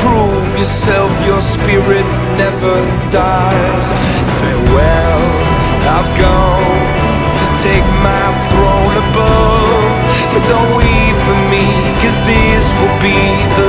Prove yourself. Your spirit never dies. Farewell, I've gone to take my throne above. But don't weep for me, cause this will be the